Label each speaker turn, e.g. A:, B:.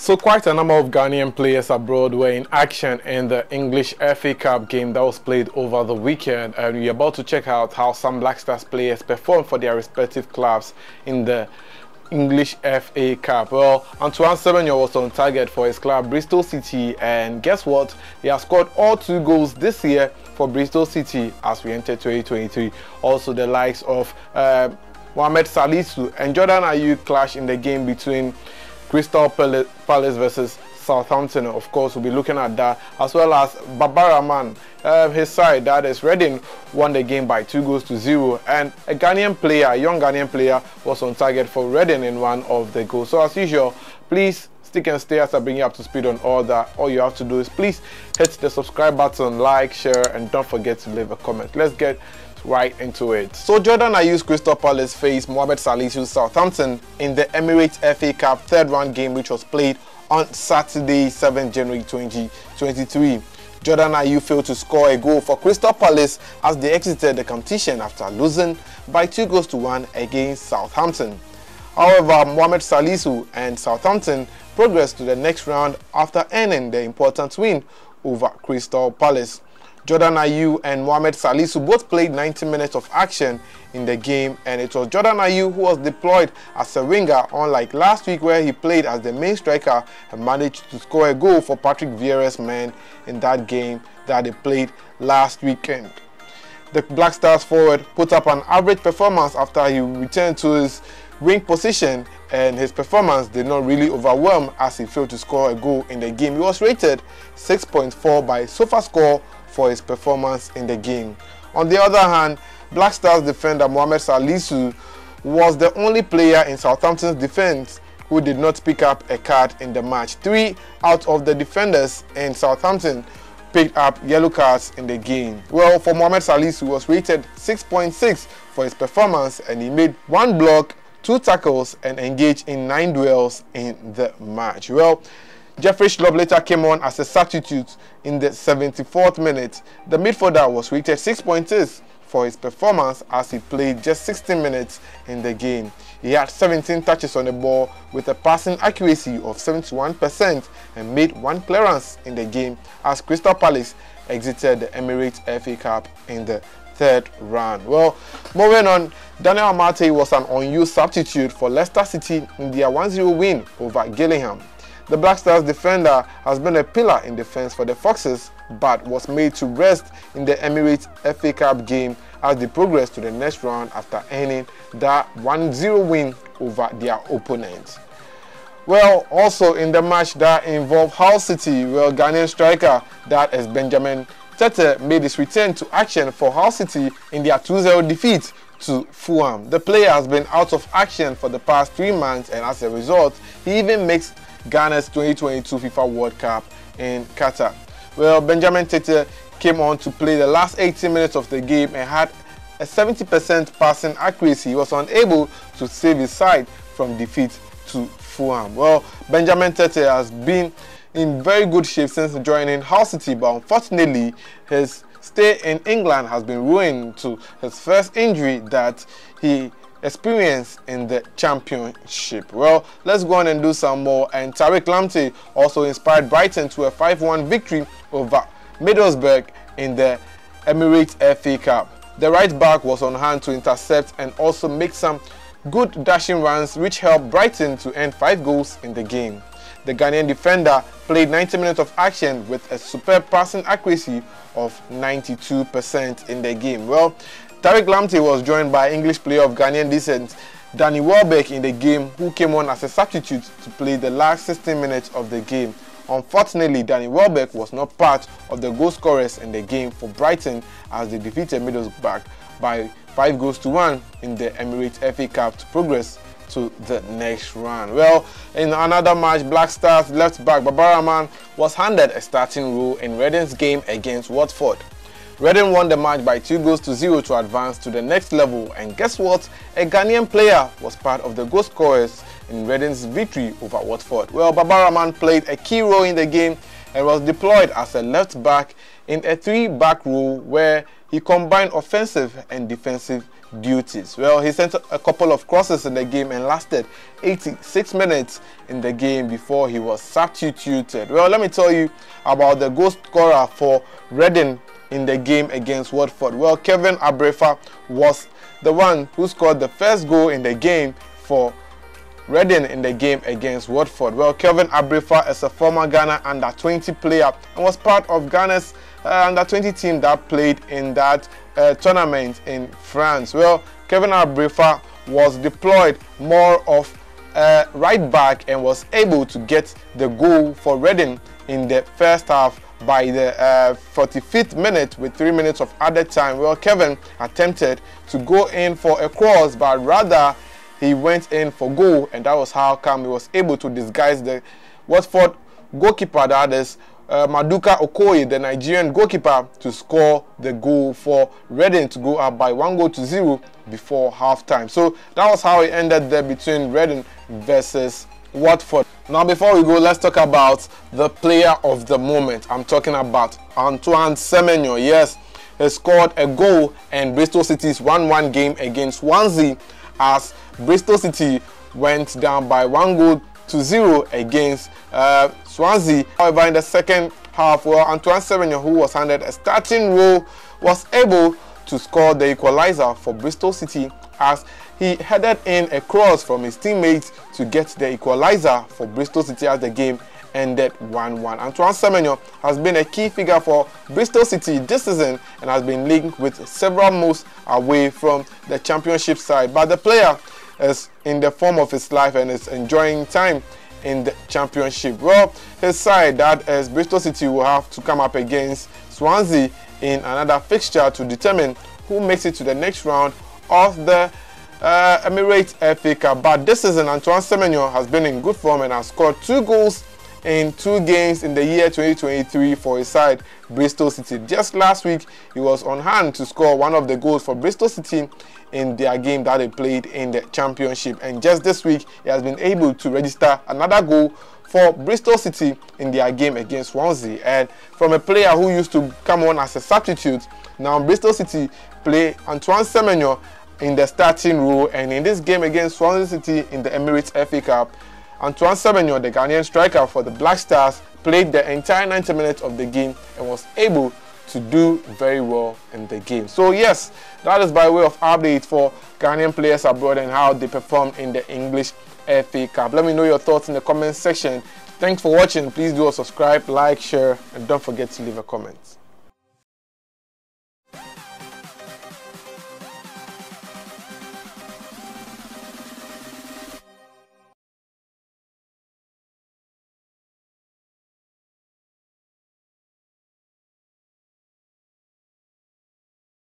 A: So quite a number of Ghanaian players abroad were in action in the English FA Cup game that was played over the weekend and we're about to check out how some Black Stars players performed for their respective clubs in the English FA Cup. Well, Antoine Semenyo was on target for his club Bristol City and guess what? He has scored all two goals this year for Bristol City as we enter 2023. Also the likes of uh, Mohamed Salisu and Jordan Ayew clash in the game between Crystal Palace versus Southampton. Of course, we'll be looking at that as well as Baba Rahman. Uh, his side, that is Reading, won the game by two goals to zero. And a Ghanaian player, a young Ghanaian player, was on target for Reading in one of the goals. So, as usual, please stick and stay as I bring you up to speed on all that. All you have to do is please hit the subscribe button, like, share, and don't forget to leave a comment. Let's get right into it. So Jordan Ayew's Crystal Palace faced Mohamed Salisu Southampton in the Emirates FA Cup third round game which was played on Saturday 7 January 2023. Jordan Ayew failed to score a goal for Crystal Palace as they exited the competition after losing by 2 goals to 1 against Southampton. However, Mohamed Salisu and Southampton progressed to the next round after earning the important win over Crystal Palace. Jordan Ayew and Mohamed Salisu both played 90 minutes of action in the game and it was Jordan Ayew who was deployed as a winger unlike last week where he played as the main striker and managed to score a goal for Patrick Vieira's men in that game that they played last weekend. The Black Stars forward put up an average performance after he returned to his wing position and his performance did not really overwhelm as he failed to score a goal in the game. He was rated 6.4 by SofaScore for his performance in the game. On the other hand, Black Stars defender Mohamed Salisu was the only player in Southampton's defense who did not pick up a card in the match. Three out of the defenders in Southampton picked up yellow cards in the game. Well, for Mohamed Salisu was rated 6.6 for his performance and he made one block, two tackles and engaged in nine duels in the match. Well, Jeffrey Schlupp later came on as a substitute in the 74th minute. The midfielder was rated 6.6 for his performance as he played just 16 minutes in the game. He had 17 touches on the ball with a passing accuracy of 71% and made one clearance in the game as Crystal Palace exited the Emirates FA Cup in the third round. Well, moving on, Daniel Amartey was an unused substitute for Leicester City in their 1-0 win over Gillingham. The Black Stars defender has been a pillar in defense for the Foxes but was made to rest in the Emirates FA Cup game as they progressed to the next round after earning that 1-0 win over their opponent. Well, also in the match that involved Hull City, well, Ghanaian striker that is Benjamin Tetteh made his return to action for Hull City in their 2-0 defeat to Fulham. The player has been out of action for the past three months and as a result, he even makes Ghana's 2022 FIFA World Cup in Qatar. Well, Benjamin Tetteh came on to play the last 18 minutes of the game and had a 70% passing accuracy. He was unable to save his side from defeat to Fulham. Well, Benjamin Tetteh has been in very good shape since joining Hull City, but unfortunately, his stay in England has been ruined to his first injury that he experience in the championship. Well, let's go on and do some more. And Tariq Lamptey also inspired Brighton to a 5-1 victory over Middlesbrough in the Emirates FA Cup. The right back was on hand to intercept and also make some good dashing runs which helped Brighton to end 5 goals in the game. The Ghanaian defender played 90 minutes of action with a superb passing accuracy of 92% in the game. Well, Tariq Lamptey was joined by English player of Ghanaian descent Danny Welbeck in the game who came on as a substitute to play the last 16 minutes of the game. Unfortunately, Danny Welbeck was not part of the goal scorers in the game for Brighton as they defeated Middlesbrough by 5 goals to 1 in the Emirates FA Cup to progress to the next round. Well, in another match, Black Stars left back Baba Rahman was handed a starting role in Reading's game against Watford. Reading won the match by 2 goals to 0 to advance to the next level and guess what? A Ghanaian player was part of the goal scorers in Reading's victory over Watford. Well, Baba Rahman played a key role in the game and was deployed as a left back in a three-back role where he combined offensive and defensive duties. Well, he sent a couple of crosses in the game and lasted 86 minutes in the game before he was substituted. Well, let me tell you about the goal scorer for Reading in the game against Watford. Well, Kelvin Abrefa was the one who scored the first goal in the game for Reading in the game against Watford. Well, Kelvin Abrefa is a former Ghana under 20 player and was part of Ghana's uh, under 20 team that played in that uh, tournament in France. Well, Kelvin Abrefa was deployed more of uh, right back and was able to get the goal for Reading in the first half by the uh, 45th minute with three minutes of added time. Well, Kelvin attempted to go in for a cross, but rather he went in for goal, and that was how come he was able to disguise the Watford goalkeeper, that is uh, Maduka Okoye, the Nigerian goalkeeper, to score the goal for Reading to go up by one goal to zero before halftime. So that was how it ended there between Reading versus Watford. Now, before we go, let's talk about the player of the moment. I'm talking about Antoine Semenyo. Yes, he scored a goal in Bristol City's 1-1 game against Swansea as Bristol City went down by one goal to zero against uh, Swansea. However, in the second half, well, Antoine Semenyo, who was handed a starting role, was able to score the equalizer for Bristol City as he headed in a cross from his teammates to get the equalizer for Bristol City as the game ended 1-1. Antoine Semenyo has been a key figure for Bristol City this season and has been linked with several moves away from the championship side. But the player is in the form of his life and is enjoying time in the championship. Well, his side, that is Bristol City, will have to come up against Swansea in another fixture to determine who makes it to the next round of the uh, Emirates FA Cup. But this season, Antoine Semenyo has been in good form and has scored two goals in two games in the year 2023 for his side, Bristol City. Just last week, he was on hand to score one of the goals for Bristol City in their game that they played in the championship. And just this week, he has been able to register another goal for Bristol City in their game against Swansea. And from a player who used to come on as a substitute, now Bristol City play Antoine Semenyo in the starting role. And in this game against Swansea City in the Emirates FA Cup, Antoine Semenyo, the Ghanaian striker for the Black Stars, played the entire 90 minutes of the game and was able to do very well in the game. So yes, that is by way of update for Ghanaian players abroad and how they perform in the English FA Cup. Let me know your thoughts in the comment section. Thanks for watching. Please do subscribe, like, share, and don't forget to leave a comment.